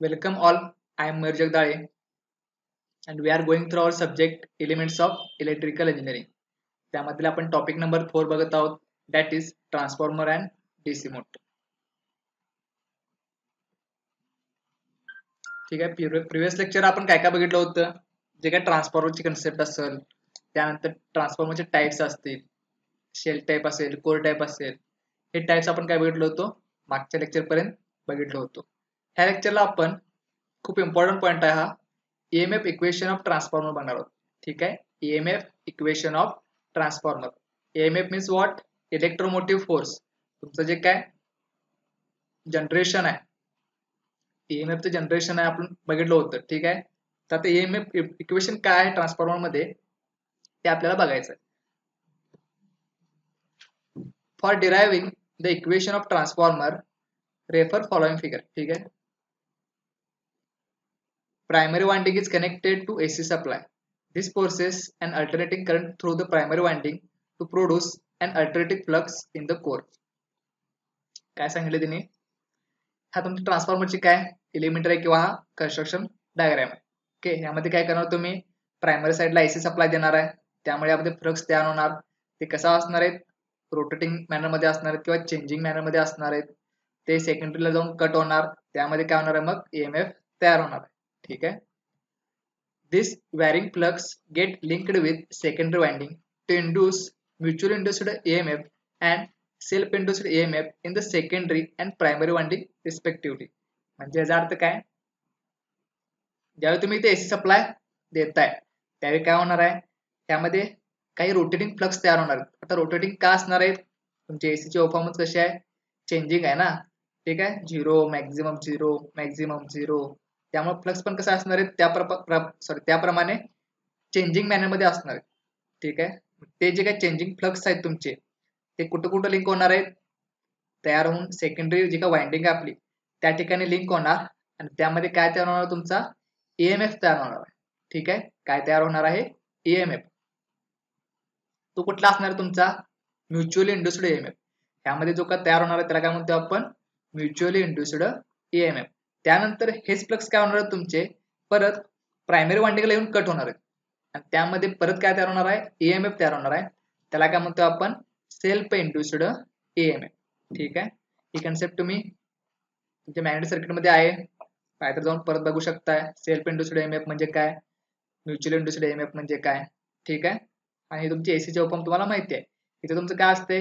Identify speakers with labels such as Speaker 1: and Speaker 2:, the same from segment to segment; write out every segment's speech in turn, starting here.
Speaker 1: Welcome all, I am Mir Jagdale and we are going through our subject Elements of Electrical Engineering. त्यामधील आपण topic number four बघत आहोत. That is transformer and DC motor ठीक आहे. Previous lecture आपण काय काय बघितलं होतं? जे काय ट्रान्सफॉर्मरची कन्सेप्ट असेल त्यानंतर ट्रान्सफॉर्मरचे टाईप्स असतील शेल टाईप असेल कोर टाईप असेल हे टाईप्स आपण काय बघितलं होतो? मागच्या लेक्चर पर्यंत बघितलं होतो. ह्या लेक्चरला आपण खूप इम्पॉर्टंट पॉईंट आहे हा. ईएमएफ इक्वेशन ऑफ ट्रान्सफॉर्मर बनणार आहोत. ठीक आहे? EMF equation of transformer EMF means what electromotive force तुमचं जे काय? जनरेशन आहे. ईएमएफचं जनरेशन आहे आपण बघितलं होतं. ठीक आहे? तर आता ईएमएफ इक्वेशन e- काय आहे ट्रान्सफॉर्मरमध्ये? ते आपल्याला बघायचं आहे for deriving the equation of transformer refer following figure ठीक आहे? Primary winding is connected to AC supply. This forces an alternating current through the primary winding to produce an alternating flux in the core. काय सांगितलं तिने? हा तुमच्या ट्रान्सफॉर्मरची काय? Elementor आहे किंवा हा कन्स्ट्रक्शन डायग्राम आहे ओके यामध्ये काय करणार तुम्ही? प्रायमरी साईडला एसी सप्लाय देणार आहे. त्यामुळे यामध्ये फ्लक्स तयार होणार. ते कसा असणार आहेत? रोटेटिंग मॅनरमध्ये असणार आहेत किंवा चेंजिंग मॅनरमध्ये असणार आहेत. ते सेकंडरीला जाऊन कट होणार. त्यामध्ये काय होणार आहे? मग एम एफ तयार होणार आहे. ठीक है this varying flux get linked with secondary winding to induce mutual induced EMF and self induced EMF in the secondary and primary winding respectively म्हणजे याचा अर्थ काय? ज्यावेळी तुम्ही इथे एसी सप्लाय देताय त्यावेळी काय होणार आहे? त्यामध्ये काही रोटेटिंग फ्लक्स तयार होणार आहेत. आता रोटेटिंग का असणार आहेत? तुमचे एसीचे परफॉर्मन्स कसे आहे? चेंजिंग आहे ना? ठीक आहे? Zero maximum zero maximum zero त्यामुळे फ्लक्स पण कसं असणार आहे? त्या सॉरी त्याप्रमाणे चेंजिंग मॅनरमध्ये असणार आहे. ठीक आहे? ते जे काही चेंजिंग फ्लक्स आहेत तुमचे ते कुठं कुठं लिंक होणार आहेत? तयार होऊन सेकंडरी जी काही वाइंडिंग आहे आपली त्या ठिकाणी लिंक होणार आणि त्यामध्ये काय तयार होणार तुमचा? ईएमएफ तयार होणार आहे. ठीक आहे? काय तयार होणार आहे? ईएमएफ तो कुठला असणार तुमचा? म्युच्युअली इंड्युस्ड ईएमएफ त्यामध्ये जो काय तयार होणार आहे त्याला काय म्हणतो आपण? म्युच्युअली इंड्युस्ड ईएमएफ त्यानंतर हेच फ्लक्स काय होणार आहेत तुमचे? परत प्रायमरी वांडीला येऊन कट होणार आहेत. आणि त्यामध्ये परत काय तयार होणार आहे? ईएमएफ तयार होणार आहे. त्याला काय म्हणतो आपण? सेल्फ इंड्युस्ड ईएमएफ ठीक आहे? ही कन्सेप्ट तुम्ही तुमच्या मॅग्नेटिक सर्किटमध्ये आहे काय तर जाऊन परत बघू शकताय. सेल्फ इंड्युस्ड ईएमएफ म्हणजे काय? म्युच्युअल इंड्युस्ड ईएमएफ म्हणजे काय? ठीक आहे? आणि तुमची एसीचे ओपम तुम्हाला माहिती आहे. इथे तुमचं काय असते?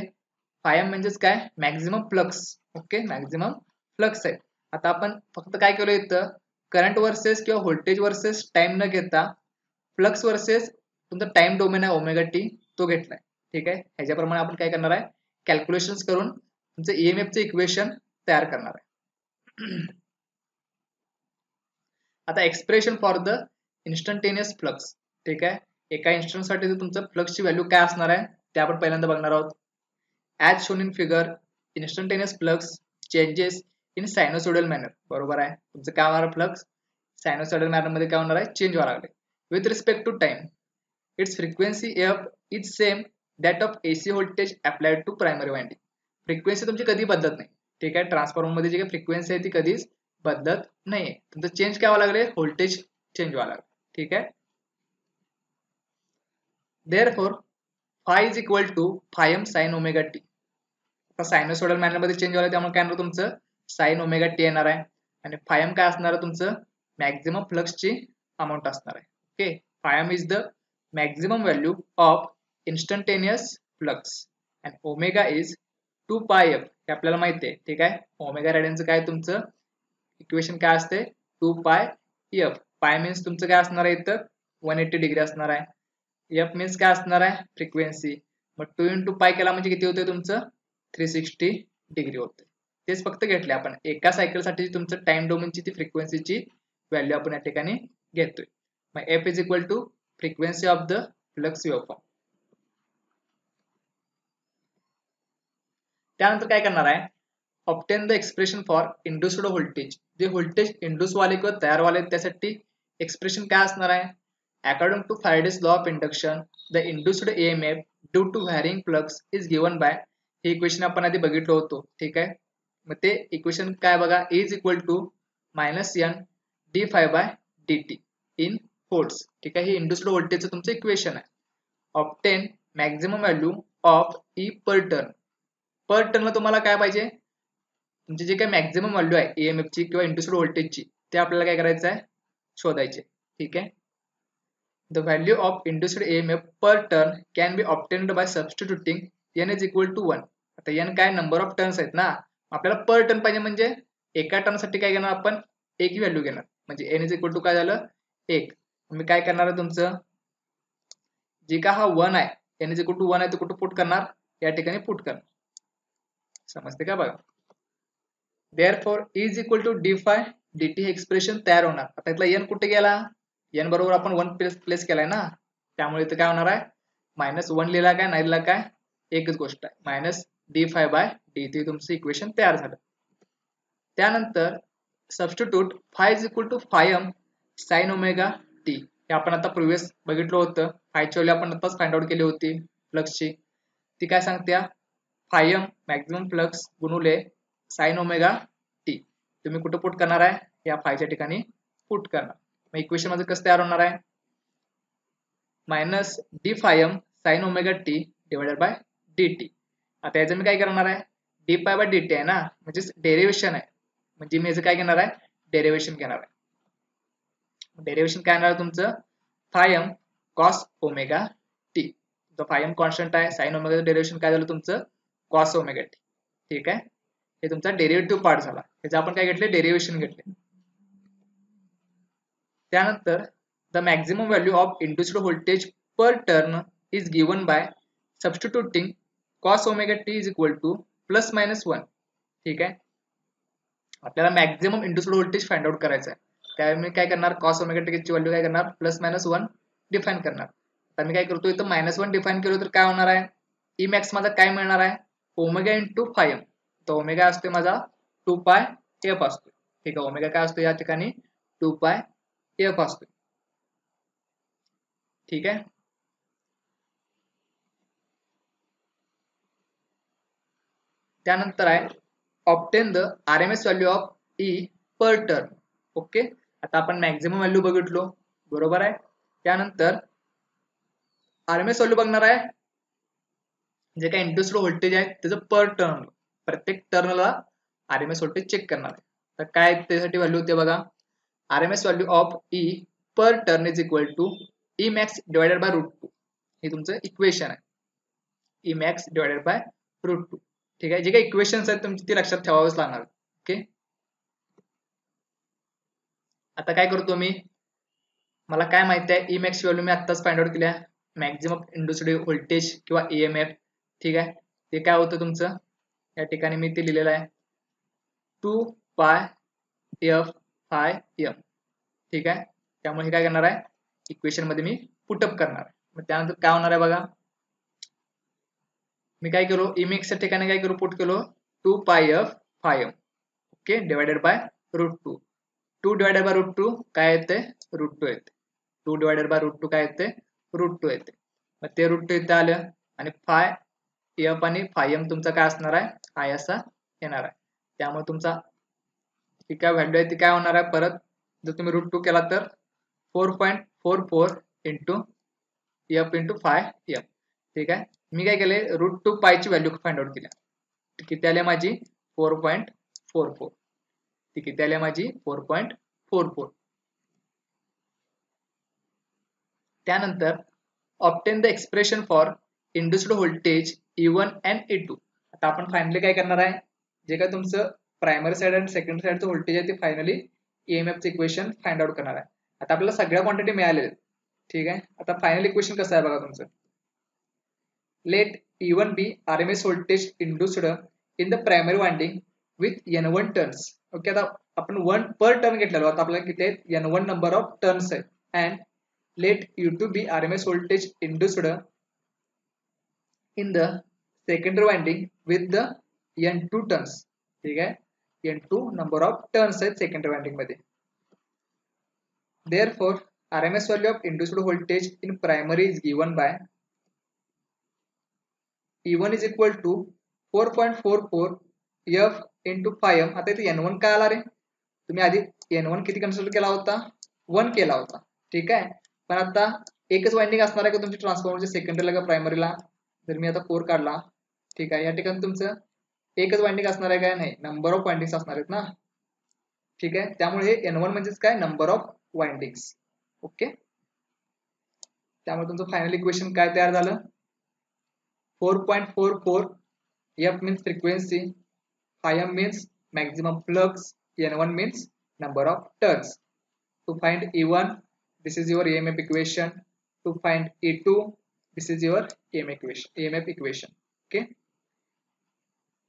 Speaker 1: फायम म्हणजेच काय? Maximum flux okay maximum flux आहे. आता आपण फक्त काय केलं इथं? करंट वर्सेस किंवा व्होल्टेज वर्सेस टाइम न घेता फ्लक्स वर्सेस तुमचा टाइम डोमेन आहे ओमेगा टी तो घेतलाय. ठीक आहे? ह्याच्याप्रमाणे आपण काय करणार आहे? कॅल्क्युलेशन करून तुमचं ईएमएफचं इक्वेशन तयार करणार आहे. आता expression for the instantaneous flux ठीक आहे? एका इन्स्टंटसाठी तुमचं फ्लक्सची व्हॅल्यू काय असणार आहे? ते आपण पहिल्यांदा बघणार आहोत. As shown in figure instantaneous flux changes in sinusoidal manner बरोबर आहे? तुमचं काय होणार फ्लक्स सायनोसोडल मॅनरमध्ये काय होणार आहे? चेंज व्हायला लागले. With respect to time its frequency f is same that of AC voltage applied to primary winding frequency तुमची कधी बदलत नाही. ठीक आहे? ट्रान्सफॉर्मरमध्ये जी काही फ्रिक्वेन्सी आहे ती कधीच बदलत नाही तुमचं चेंज काय व्हावं लागले? व्होल्टेज चेंज व्हावं लागले. ठीक आहे? Therefore phi is equal to phi m omega t आता सायनोसोडल मॅनरमध्ये चेंज व्हायला त्यामुळे काय तुमचं? साईन ओमेगा टी येणार आहे. आणि फायम काय असणार आहे तुमचं? मॅक्झिमम फ्लक्सची अमाऊंट असणार आहे. Okay? Phi m is the maximum value of instantaneous flux. And omega is two pi f. हे आपल्याला माहिती आहे. ठीक आहे? ओमेगा रेडियनचं काय तुमचं? इक्वेशन काय असते? To pi F. पाय मीन्स तुमचं काय असणार आहे इथं? वन एट्टी डिग्री असणार आहे. एफ मीन्स काय असणार आहे? फ्रिक्वेन्सी. मग टू इंटू पाय केला म्हणजे किती होते तुमचं? थ्री सिक्स्टी डिग्री होते तेच फक्त घेतले आपण. एका सायकलसाठी तुमचं टाइम डोमेनची ती फ्रिक्वेन्सीची व्हॅल्यू आपण या ठिकाणी घेतोय. मग f is equal to frequency of the flux waveform त्यानंतर काय करणार आहे? Obtain the expression for induced voltage जे व्होल्टेज इंडुस वाले किंवा तयार वाले त्यासाठी एक्सप्रेशन काय असणार आहे? According to Faraday's law of induction the induced EMF due to varying flux is given by हे इक्वेशन आपण आधी बघितलं होतो. ठीक आहे? मग ते इक्वेशन काय बघा? Is equal to minus N d phi by d t in force ठीक आहे? हे इंड्युस्ड व्होल्टेजचं तुमचं इक्वेशन आहे. Obtain maximum value of e per turn per टर्नला तुम्हाला काय पाहिजे? तुमची जे काही मॅक्झिमम व्हॅल्यू आहे एम ची किंवा इंडस्ट्रियल व्होल्टेजची ते आपल्याला काय करायचं आहे? शोधायचे. ठीक आहे? The value of industrial EMF per turn can be obtained by substituting N is equal to one आता एन काय? नंबर ऑफ टर्न्स आहेत ना? आपल्याला पर टन पाहिजे म्हणजे एका टनसाठी काय घेणार आपण? एक व्हॅल्यू घेणार. म्हणजे एन इज इक्वल टू काय झालं? एक. मी काय करणार आहे तुमचं? जे का हा वन आहे N is equal to one आहे तो कुठं पुट करणार? या ठिकाणी पुट करणार. समजते का बघा? Therefore is equal to d phi d t हे एक्सप्रेशन तयार होणार. आता इथला एन कुठे गेला? एन बरोबर आपण वन प्लेस प्लेस केलाय ना? त्यामुळे इथं काय होणार आहे? मायनस वन लिहिला काय? नाही लिहिला काय? एकच गोष्ट आहे. मायनस डी फाय बाय इथे तुमचं इक्वेशन तयार झालं. त्यानंतर substitute phi is equal to phi m sine omega t हे आपण आता प्रिव्हियस बघितलं होतं. फायची व्हॅल्यू आपण आताच फाइंड आउट केली होती फ्लक्सची ती काय सांगत्या? फाय एम मॅक्झिमम फ्लक्स गुणुले साईन ओमेगा टी तुम्ही कुठं पुट करणार आहे? या फायच्या ठिकाणी पुट करणार. मग इक्वेशन माझं कसं तयार होणार आहे? Minus d phi m sine omega t divided by d t आता याचं मी काय करणार आहे? D pi by D T आहे ना. म्हणजेच डेरिवेशन आहे. म्हणजे मी याचं काय घेणार आहे? डेरिवेशन घेणार आहे. डेरिवेशन काय येणार तुमचं? फायम कॉस ओमेगा टी तुमचं फायम कॉन्स्टंट आहे साइन ओमेगाचं डेरिवेशन काय झालं तुमचं? कॉस ओमेगा टी ठीक आहे? हे तुमचा डेरिव्हेटिव्ह पार्ट झाला. त्याचं आपण काय घेतले? डेरिवेशन घेतले. त्यानंतर the maximum value of induced voltage per turn is given by substituting cos omega t is equal to plus minus one. ठीक आहे? आपल्याला maximum induced voltage find out करायचं आहे त्यावेळी मी काय करणार? कॉस ओमेगा टीची व्हॅल्यू काय करणार? प्लस मायनस वन डिफाईन करणार. आता मी काय करतो इथं मायनस वन डिफाईन केलं तर काय होणार आहे? ई मॅक्स माझा काय मिळणार आहे? ओमेगा इंटू फाय एम तर ओमेगा असतो माझा टू पाय एफ असतो ठीक आहे? ओमेगा काय असतो या ठिकाणी टू पाय एफ असतो ठीक आहे? त्यानंतर आहे obtain the R M S value of E per turn okay आता आपण मॅक्झिमम व्हॅल्यू बघितलो. बरोबर आहे? त्यानंतर आर एम एस व्हॅल्यू बघणार आहे. जे काही इंटरेस्ट व्होल्टेज आहे त्याचं पर टर्न प्रत्येक टर्नला R M S voltage check करणार. आहे तर काय त्यासाठी व्हॅल्यू होते बघा? R M S value of E per turn is equal to E max divided by root two हे तुमचं इक्वेशन आहे. E max divided by root two ठीक आहे? जे काही इक्वेशन्स आहेत तुमची ती लक्षात ठेवावंच लागणार. ओके आता काय करतो मी? मला काय माहिती आहे? ई मॅक्स व्हॅल्यू मी आत्ताच फाइंड आउट केल्या मॅक्झिमम इंडस्ट्री व्होल्टेज किंवा ई एम एफ ठीक आहे? ते काय होतं तुमचं? या ठिकाणी मी ते लिहिलेलं आहे. To pi F phi M ठीक आहे? त्यामुळे हे काय करणार आहे? इक्वेशनमध्ये मी पुटअप करणार आहे. मग त्यानंतर काय होणार आहे बघा? मी काय केलो? इमेक्सच्या ठिकाणी काय केलो पुट केलो. Two pi F phi M okay divided by root two two divided by root two काय येते? रूट टू येते. Two divided by root two काय येते? रूट टू येते. मग ते रूट टू इथे आलं. आणि फाय एफ आणि फाय एम तुमचा काय असणार आहे? आय असा येणार आहे. त्यामुळे तुमचा ती काय व्हॅल्यू आहे? ती काय होणार आहे? परत जर तुम्ही रूट टू केला तर four point four four into F into phi F ठीक आहे? मी काय केले रूट टू पायची व्हॅल्यू फाइंड आउट केल्या किती आल्या माझी फोर पॉईंट फोर फोर ती किती आल्या माझी फोर पॉईंट फोर फोर त्यानंतर obtain the expression for induced voltage E one and E two आता आपण फायनली काय करणार आहे? जे काय तुमचं प्रायमरी साईड आणि सेकंडरी साईडचं व्होल्टेज आहे ते फायनली ईएमएफचं इक्वेशन फाइंड आउट करणार आहे. आता आपल्याला सगळ्या क्वांटिटी मिळालेल्या ठीक आहे? आता फायनल इक्वेशन कसं आहे बघा तुमचं? Let E1 be RMS voltage induced in the primary winding with N1 turns. Okay आता आपण वन पर टर्न घेतलेलो. आता आपल्याला किती आहेत? N one number of turns आहेत and let you two be R M S voltage induced in the secondary winding with the N two turns ठीक आहे? N two number of turns आहेत secondary वाइंडिंगमध्ये. Therefore R M S value of induced voltage in primary is given by E1 is equal to 4.44 F into 5M आता इथे N1 काय आला रे? तुम्ही आधी N one किती कन्सिडर केला होता? वन केला होता. ठीक आहे? पण आता एकच वाइंडिंग असणार आहे का तुमची ट्रान्सफॉर्मरच्या सेकंडरीला का प्रायमरीला जर मी आता फोर काढला. ठीक आहे? या ठिकाणी तुमचं एकच वाइंडिंग असणार आहे काय? नाही. नंबर ऑफ वाइंडिंग्स असणार आहेत ना? ठीक आहे? त्यामुळे हे एन वन म्हणजेच काय? Number of windings okay? त्यामुळे तुमचं फायनल इक्वेशन काय तयार झालं? Four point four four F means frequency phi M means maximum N one means number of turns. To find E1, this is your EMF equation. To find E2, this is your EMF equation. EMF equation. Okay.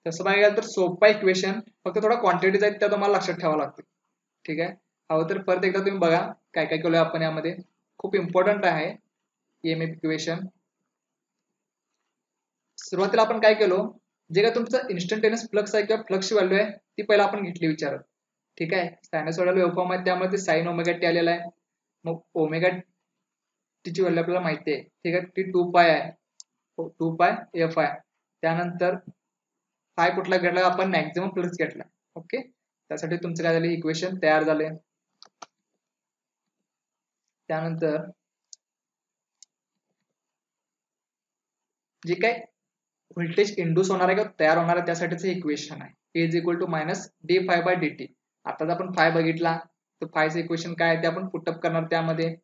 Speaker 1: तसं बघायला तर सोपा equation फक्त थोडा quantities आहेत त्या तुम्हाला लक्षात ठेवावं लागते ठीक आहे हवं तर परत एकदा तुम्ही बघा काय काय केलं आपण यामध्ये खूप इम्पॉर्टंट आहे ईएमएफ इक्वेशन सुरुवातीला आपण काय केलो? जे काय तुमचं इन्स्टंटेनियस फ्लक्स आहे किंवा फ्लक्सची व्हॅल्यू आहे ती पहिला आपण घेतली विचारत. ठीक आहे? सायनसॉइडल वेवफॉर्म आहे त्यामुळे ते साईन ओमेगा टी आलेला आहे. मग ओमेगा टीची व्हॅल्यू आपल्याला माहिती आहे. ठीक आहे? टी टू पाय आहे. टू पाय एफ आहे त्यानंतर फाय कुठला घेतला? आपण मॅक्झिमम फ्लक्स घेतला. ओके? त्यासाठी तुमचं काय झालं? इक्वेशन तयार झाले. त्यानंतर जे काय व्होल्टेज इंड्यूस होणार आहे किंवा तयार होणार आहे त्यासाठीच इक्वेशन आहे. Is equal to minus D phi by D T आता जर आपण फाय बघितला. तर फायचं इक्वेशन काय आहे ते आपण पुटअप करणार त्यामध्ये.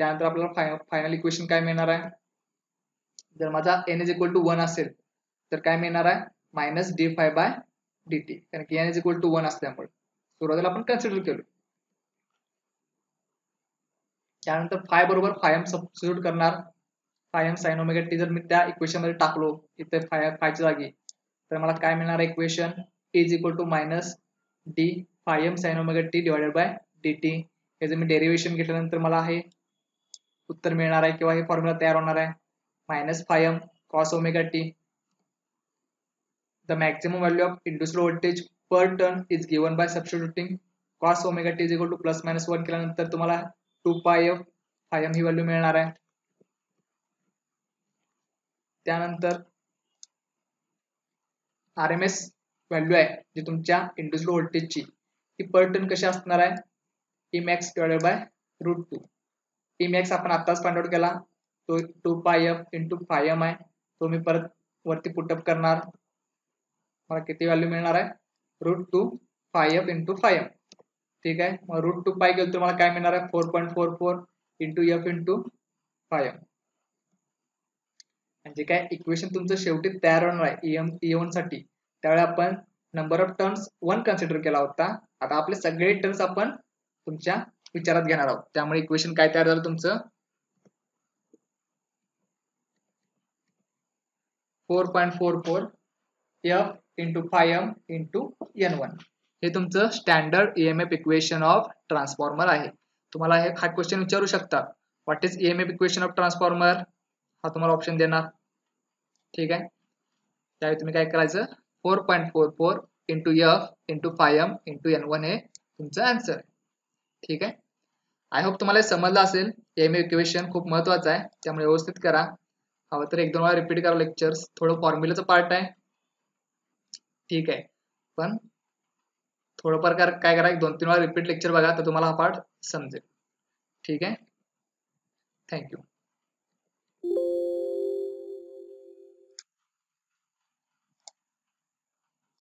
Speaker 1: त्यानंतर आपल्याला फाय फायनल इक्वेशन काय मिळणार आहे? जर माझा N is equal to one असेल तर काय मिळणार आहे? Minus D phi by D T कारण की N is equal to one असल्यामुळे. सुरुवातीला आपण कन्सिडर केलो. त्यानंतर फाय बरोबर फाय एम सबस्टिट्यूट करणार. Phi M sine omega T जर मी इक्वेशन मध्ये टाकलो, इथे फाय फायच्या जागी, तर मला काय मिळणार equation is equal to minus D phi M sine omega T divided by D T हे मी डेरिव्हेशन घेतल्यानंतर मला हे उत्तर मिळणार हे फॉर्म्युला तयार होणार आहे. Minus phi M cos omega T the maximum value of induced voltage per turn is given by substituting cos omega T is equal to plus minus one तुम्हाला two pi F phi M ही value मिळणार आहे. त्यानंतर R M S value आहे जी तुमच्या induced व्होल्टेजची ती पर ton कशी असणार आहे? E max divided by root two E max आपण आताच फाइंड आउट केला. तो to pi F into phi M आहे. तो मी परत वरती पुटअप करणार. मला किती व्हॅल्यू मिळणार आहे? Root two phi F into phi M ठीक आहे? मग रूट टू पाय गेलो तर मला काय मिळणार आहे? Four point four four into F into phi M म्हणजे काय इक्वेशन तुमचं शेवटी तयार होणार आहे ईएम वनसाठी. त्यावेळी आपण number of terms one consider केला होता. आता आपले सगळे टर्म्स आपण तुमच्या विचारात घेणार आहोत. त्यामुळे इक्वेशन काय तयार झालं तुमचं? Four point four four F into phi M into N one हे तुमचं standard EMF equation of transformer आहे. तुम्हाला हे हा क्वेश्चन विचारू शकता. What is EMF equation of transformer हा तुम्हाला ऑप्शन देणार. ठीक आहे? त्यावेळी तुम्ही काय करायचं? Four point four four into F into phi M into N one हे तुमचं आन्सर आहे ठीक आहे? आय होप तुम्हाला समजलं असेल. एम इक्वेशन खूप महत्वाचं आहे. त्यामुळे व्यवस्थित करा. हवं तर एक दोन वेळा रिपीट करा लेक्चर्स थोडं फॉर्म्युलाचं पार्ट आहे. ठीक आहे. पण थोडं प्रकार काय करा? एक दोन तीन वेळा रिपीट लेक्चर बघा. तर तुम्हाला हा पार्ट समजेल. ठीक आहे? थँक्यू